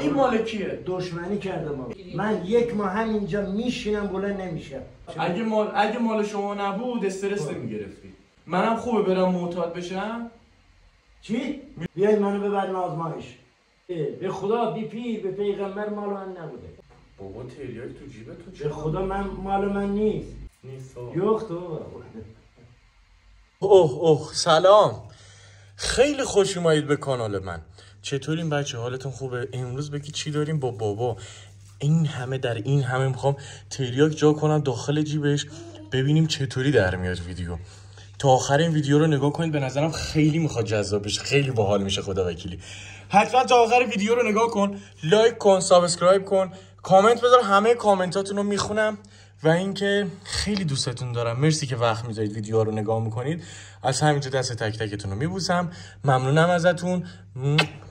این مال کیه؟ دشمنی کردم آقا. من یک ماه همینجا میشینم بلند نمیشم. اگه مال اگه مال شما نبود استرس نمی‌گرفتی. منم خوبه برم معتاد بشم. چی؟ بیای منو ببرین آزمایش. به خدا بی پیر به پیغمبر مال من نبوده. بابا تریاک تو جیب تو به خدا من مال من نیست. نیست یخت تو. اوه اوه سلام. خیلی خوش اومدید به کانال من. چطورین بچه؟ حالتون خوبه؟ امروز بگی چی داریم؟ با بابا. این همه در این همه می‌خوام تریاک جا کنم داخل جیبش ببینیم چطوری در میاد ویدیو. تا آخر این ویدیو رو نگاه کنید به نظرم خیلی می‌خواد جذاب بشه. خیلی باحال میشه خدا وکیلی. حتما تا آخر ویدیو رو نگاه کن. لایک کن subscribe کن. کامنت بذار همه کامنتاتون رو می‌خونم. و اینکه خیلی دوستتون دارم. مرسی که وقت می‌ذارید ویدیو رو نگاه می‌کنید. از همینجا دست تک تکتون رو میبوسم. ممنونم ازتون.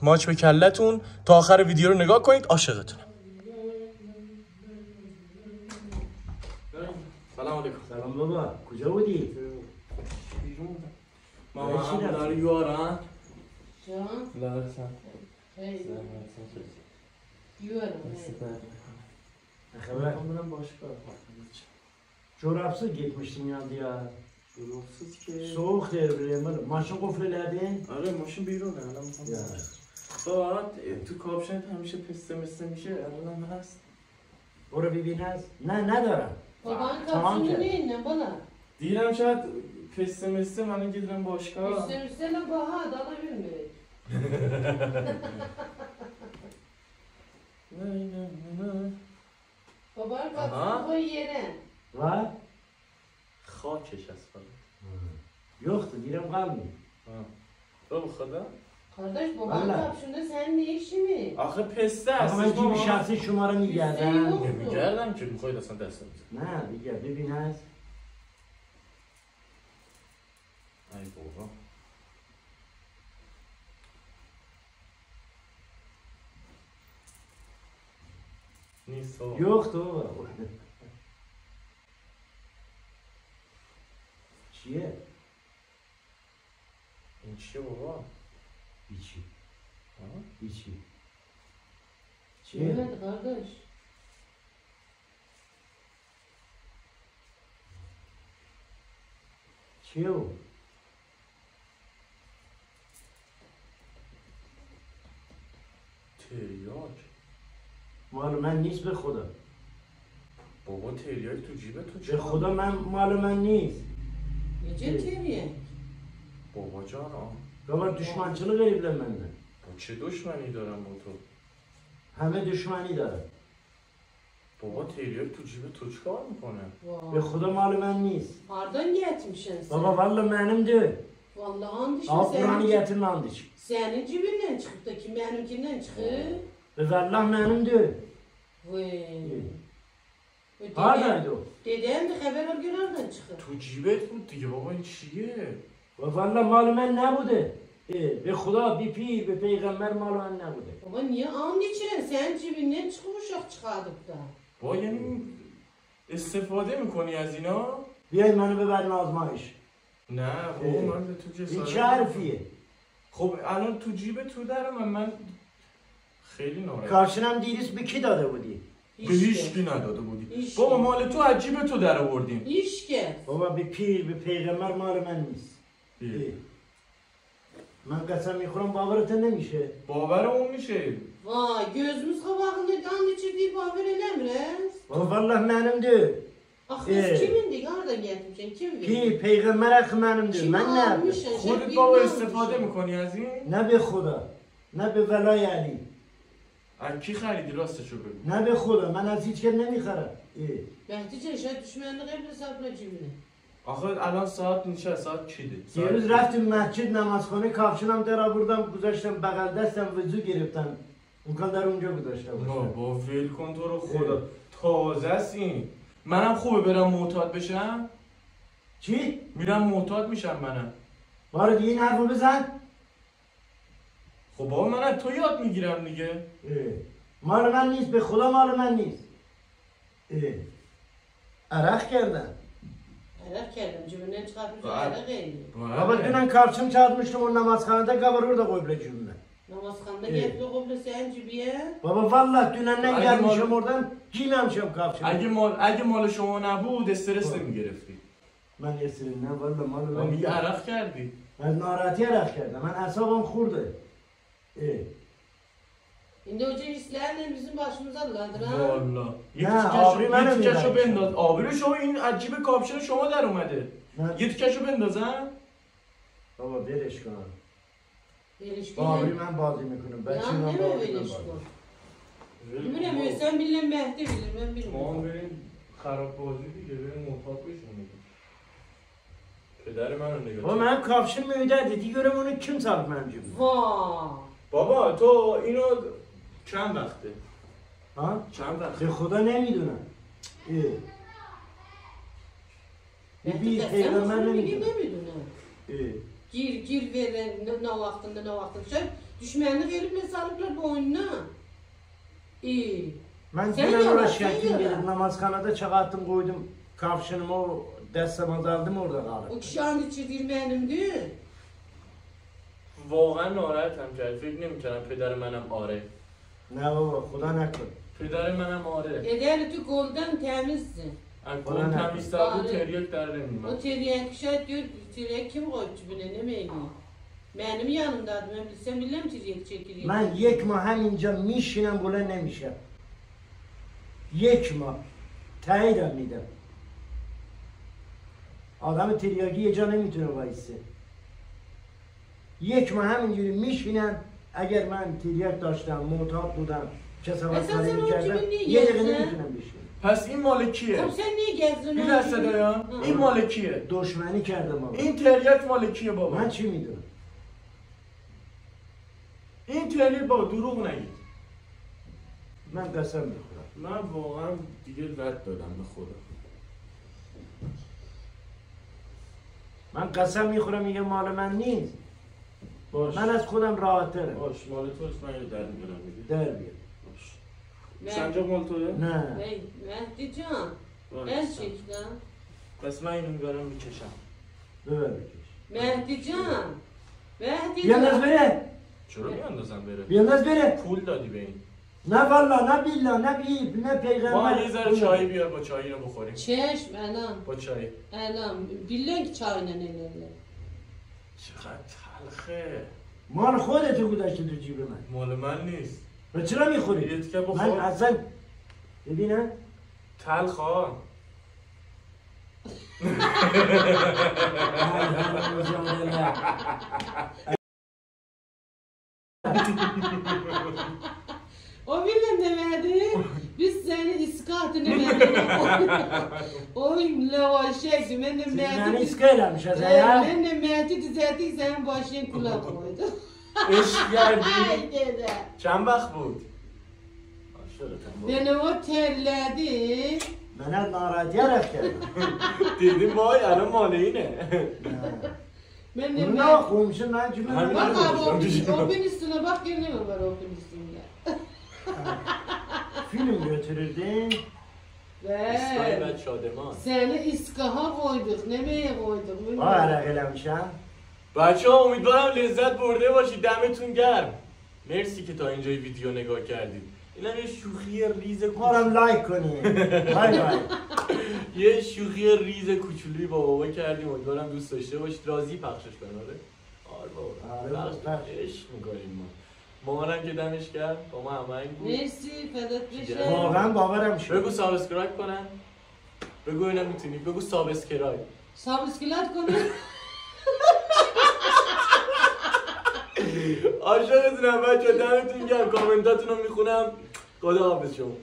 ماچ به کلتون تا آخر ویدیو رو نگاه کنید. عاشقتونم. سلام علیکم. سلام بابا. کجا بودی؟ ماما هم رفتی؟ داره یارن Can? لارسن خبر برم باشگاه çorapsız gitmiştim ya ya. شروفسız که Soğuk buraya. Maşın kufreledin. آره ماشین بیرونه الان می‌خوام Ya. بابا تو کاپشنت همیشه پسته مسته میشه الان هست bir. Ne ne dara? Baban Tamam kapsını ki. ne ne bana? دیرم شاید پسته مسته من گیرم باشگاه Üstüne üstüne baha da alabilmek. نه نه نه Baban Aha. kapsını koy yere. Var? خاکش است فقط Yoktu. Direm kalmıyor. تو خدا Kardeş baban Vallahi. kapsında sen ne işi mi? آخه پسته Ama هستش ben gibi بابا. şahsi şumara mı Hüseyin geldim? yok. نمیگردم که می‌خواید اصلا دست بزن Ne دیگه ببین هست ای بابا نیست بابا. Yoktu. Çiye? این چیه بابا؟ İçi. Çiye? Evet kardeş. Çiye o? تریاک مال من نیست به خدا بابا تریاک تو جیب تو به چه خدا من مال من نیست Gece teriye. بابا جان آه. بابا düşmançılık edipler benden. با چه دشمنی دارم با تو همه دشمنی داره بابا تریاک تو جیب تو چیکار می‌کنه به. خدا مال من نیست Hardan getirmişsin sen? Baba vallahi benimdi. Vallahi and işi Al Kur'an'ı senin, getirin andiç. senin cibinden çıkıp da kim benimkinden çıkıp? Ve vallahi benimdi. Vay. Ve Haradaydı o? Dedem de haber al nereden çıkıp? تو جیبت بود دیگه بابا این چیه Ve vallahi mal من نبوده. به خدا بی پیر به پیغمبر مال من نبوده. Baba niye and içiren? Sen cibinden çıkıp uşak çıkardık da. با یعنی استفاده می‌کنی از اینا بیای منو ببرین آزمایش. نه بابا من به تو این جسارت چه حرفیه؟ خب الان تو جیب تو در من من خیلی ناراحت Karşıdan دیریس به کی داده بودی؟ به هیچ کی نداده بودی هیچ بابا کی. مال تو از جیب تو در آوردیم İş gel. بابا به پیر به پیغمبر مال من نیست. من قسم می‌خورم باورت نمیشه. باورمون میشه Vay gözümüz kabağında and içirdiği haber elemres. بابا والله benimdi. Ah Ee. kız kimindi? Nereden getirmişsin? Kim پیر verdi? پیغمبر اخ من? Sen خودت ne استفاده? می‌کنی از این نه به خدا. نه به ولای علی. از کی خریدی؟ راستشو بگو. نه به خدا من از هیچ کس نمی‌خرم. اه. Mehdi Çeşe düşmanlık hep hesapla cibine. آخه الان ساعت نیشه ساعت چیده دیروز رفتیم مسجد نمازخانه کافشنم در آوردم گذاشتم بغل دستم وضو گرفتم. امکان در اونجا گذاشته باشم. بابا ول کن تو رو خدا. تازه است این. منم خوبه برم معتاد بشم؟ چی؟ میرم معتاد میشم منم. بار دیگه این حرفو بزن. خب بابا من از تو یاد می‌گیرم دیگه. مال من نیست به خدا مال من نیست اه. عرق کردم Arak geldim cibinden çıkartmış Vay. arak eğildi. بابا دونن کافشم çarpmıştım o namazhanede kabarır da koy bile cümle. Namazxanda اه. gapli qobla sen cibiye. بابا والله دونن اگه gelmişim مال- oradan giymemişim kafşını. اگه مال اگه مال شما نبود استرس خب. نمی‌گرفتی من یه نه والا مال من میگه عرق کردی من ناراحتی رخ کردم من اعصابم خورده اه. Şimdi hoca hislerle bizim başımıza alırlar ha. والا یه نه، تیکشو آبری منو یه. بنداز آبرو شما این عجیب کاپشن شما در اومده من یه تیکشو بندازم بابا برش کن آبری من بازی می‌کنم Ya بچه من بازی? می‌کنم Bilmiyorum sen bilen Mehdi bilir ben ما bilmiyorum. بریم خراب بازی دیگه بریم اتاق بشونیم پدر منو نگاه بابا من کافشن می‌دادی دیگه اونو kim? Vaa. بابا تو اینو چند وقته Ha? چند وقته به خدا نمی‌دونم اه. Mehdi Bir de sen peygamber nasıl ne bilgi diyor? demiyordun ha. اه. Gir gir ver ne, ne vaktinde ne vaktinde. Sen düşmanlık gelip ne sarıplar bu oyununa. İyi. Ben Sen dünən yalan, ora sen şəkil yalan. gedib namazxanada çağatdım qoydum kafşınımı o dəstəmaz aldım orada O qalıb. kişi and içirdiğim benimdi. واقعا ناراحتم کرد فکر نمی‌کردم پدر منم آره baba, xuda nə qıl. پدر منم آره temizdi. از بابا کن نه. تمیزتر بود آره. تریاک در O نمیومد teriyek kişi diyor, teriyek kim koydu bile ne meyli? Benim yanımdaydı, ben bilsem bilmem teriyek çekiliyor. Mən یک ماه həmincə mişinəm bula nəmişəm. یک ماه تاییدم میدم آدم تریاکی یه جا نمی‌تونه وایسه یک ماه همینجوری میشینم اگر من تریاک داشتم معتاد بودم کسافت مثلا کاری می‌کردم یه دقیقه? نمی‌تونم بشینم پس این مال کیه؟ Niye gezdin? این این مال کیه؟ دشمنی کردم آقا این تریاک مال کیه بابا؟ من چی می‌دونم این تریاک بابا دروغ نگید من قسم می‌خورم من واقعا دیگه رد دادم به خدا من قسم می‌خورم میگه مال من نیست باش. من از خودم راحت ترم باش مال توست من اینو در میارم میگه در بیار باش. Ben, سنجاق مال توه؟ نه. Hey, Mehdi Can, باش. ben çektim. پس من اینو می‌برم می‌کشم. ببر بکش Mehdi Can, Mehdi بیانداز Can. بره. چرا میاندازم بره؟ بیانداز بره. پول دادی به این. نه والا نه بیلا نه بی نه پیغمبر. ما یه ذره چای بیار با چای اینو بخوریم. Çeşm, elam, با چای. elam. Bilin ki çayla nelerle. چقدر تلخه مال خودتو گذاشته تو جیب من. مال من نیست. و چرا می‌خوری؟ یه تیکه من بخور اصلا ببینم. تلخ ها O bilin demedi. Biz seni iskatını verdik. Oy lavaşekti. Ben de من Mehdi اسکا eləmiş az ya. Ben de Mehdi düzelttik senin başın kula koydu. عشق کردی Ay dede. چند وقت بود عاشقتم بابا. Beni o terledi. Mənə narahat yarat gəldi. دیدیم وای الان مال اینه Ben de Bunu Mehdi. ne koymuşsun lan cümle? Hani Bak ben- abi o, Düşünüyorum. o bin üstüne bak gene mi var o bin üstünde? Film götürürdün. Ve و شادمان seni iskaha koyduk. Nemeye koyduk? Eləmişəm. بچه ها امیدوارم لذت برده باشید دمتون گرم مرسی که تا اینجای ویدیو نگاه کردید این هم یه شوخی ریز Maram کوچولو like کنی. Bay bay. یه شوخی ریز کوچولویی با بابا کردیم امیدوارم دوست داشته باشید راضی پخشش کنه آره آره بابا آره بابا، پخش- پخش. عشق می‌کنیم ما مامانم که دمش کرد با ما همه بود Fedat Güzel. Beşer. واقعا باورم شد. بگو سابسکرایب کنن بگو اینم می‌تونی بگو سابسکرایب Sabıskilat konu. عاشقتونم بچه دمتون گرم کامنتاتون رو می‌خونم خدا حافظ شما